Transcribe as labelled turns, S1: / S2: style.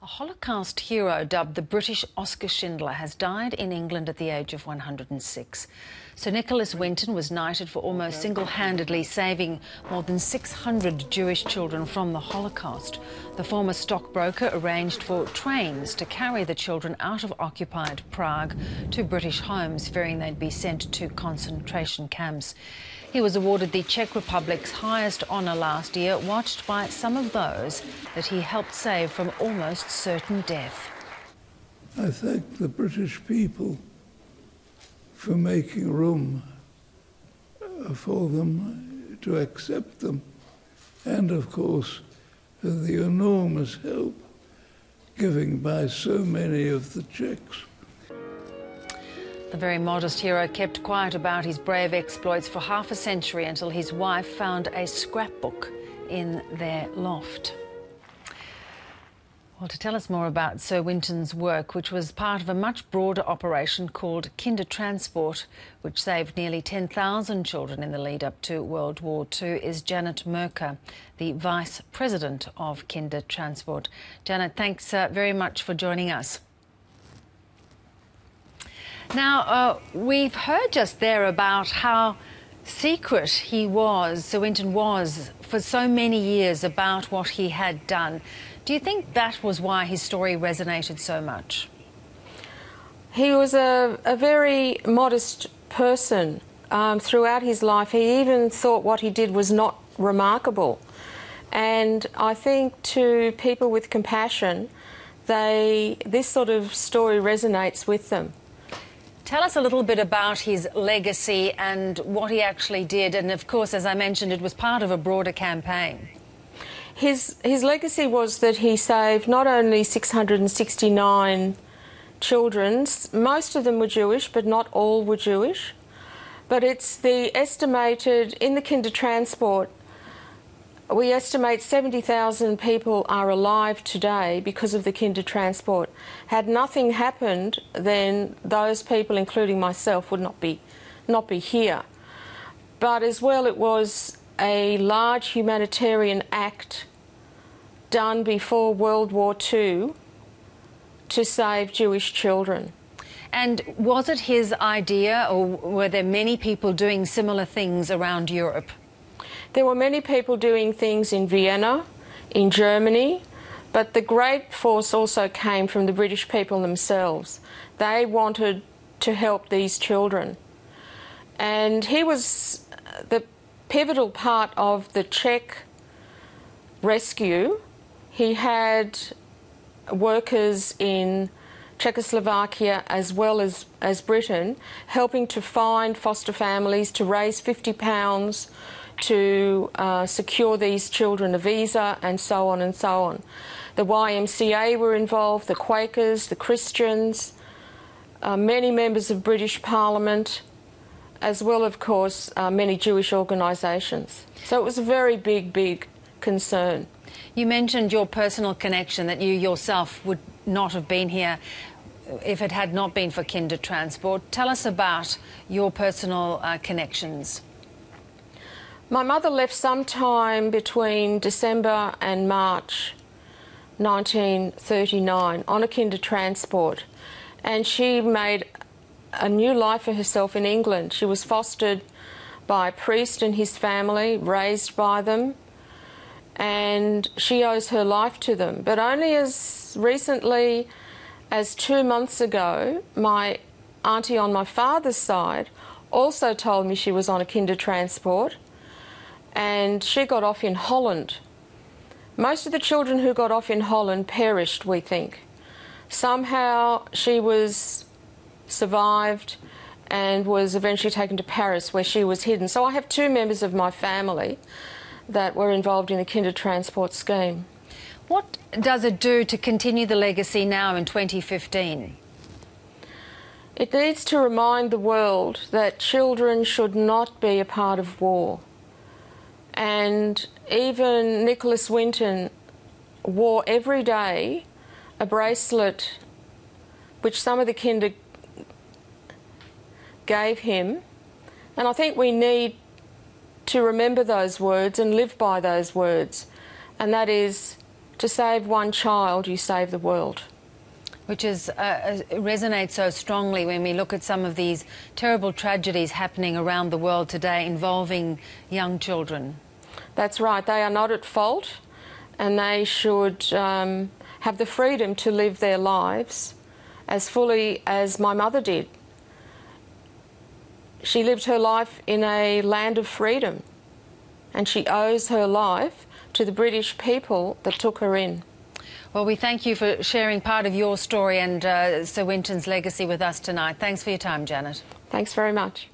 S1: A Holocaust hero dubbed the British Oskar Schindler has died in England at the age of 106. Sir Nicholas Winton was knighted for almost single handedly saving more than 600 Jewish children from the Holocaust. The former stockbroker arranged for trains to carry the children out of occupied Prague to British homes, fearing they'd be sent to concentration camps. He was awarded the Czech Republic's highest honour last year, watched by some of those that he helped save from almost certain death.
S2: I thank the British people for making room uh, for them to accept them, and of course, for the enormous help given by so many of the Czechs.
S1: The very modest hero kept quiet about his brave exploits for half a century until his wife found a scrapbook in their loft. Well, to tell us more about Sir Winton's work, which was part of a much broader operation called Kindertransport, which saved nearly 10,000 children in the lead up to World War II, is Janet Merker, the Vice President of Kindertransport. Janet, thanks uh, very much for joining us. Now, uh, we've heard just there about how secret he was, Sir Winton was, for so many years about what he had done. Do you think that was why his story resonated so much?
S3: He was a, a very modest person um, throughout his life. He even thought what he did was not remarkable. And I think to people with compassion, they, this sort of story resonates with them.
S1: Tell us a little bit about his legacy and what he actually did. And of course, as I mentioned, it was part of a broader campaign.
S3: His, his legacy was that he saved not only 669 children, most of them were Jewish, but not all were Jewish. But it's the estimated, in the Kindertransport, we estimate 70,000 people are alive today because of the Kindertransport. Had nothing happened, then those people, including myself, would not be, not be here. But as well, it was a large humanitarian act done before World War II to save Jewish children.
S1: And was it his idea, or were there many people doing similar things around Europe?
S3: There were many people doing things in Vienna, in Germany, but the great force also came from the British people themselves. They wanted to help these children. And he was the pivotal part of the Czech rescue. He had workers in Czechoslovakia as well as, as Britain helping to find foster families to raise 50 pounds to uh, secure these children a visa and so on and so on. The YMCA were involved, the Quakers, the Christians, uh, many members of British Parliament, as well, of course, uh, many Jewish organisations. So it was a very big, big concern.
S1: You mentioned your personal connection, that you yourself would not have been here if it had not been for Kindertransport. Tell us about your personal uh, connections.
S3: My mother left sometime between December and March 1939 on a kinder transport, and she made a new life for herself in England. She was fostered by a priest and his family, raised by them, and she owes her life to them. But only as recently as two months ago, my auntie on my father's side also told me she was on a Kindertransport and she got off in Holland. Most of the children who got off in Holland perished, we think. Somehow she was survived and was eventually taken to Paris where she was hidden. So I have two members of my family that were involved in the Kindertransport scheme.
S1: What does it do to continue the legacy now in 2015?
S3: It needs to remind the world that children should not be a part of war. And even Nicholas Winton wore every day a bracelet which some of the kinder gave him. And I think we need to remember those words and live by those words. And that is To save one child, you save the world.
S1: Which is, uh, resonates so strongly when we look at some of these terrible tragedies happening around the world today involving young children.
S3: That's right, they are not at fault and they should um, have the freedom to live their lives as fully as my mother did. She lived her life in a land of freedom and she owes her life to the British people that took her in.
S1: Well, we thank you for sharing part of your story and uh, Sir Winton's legacy with us tonight. Thanks for your time, Janet.
S3: Thanks very much.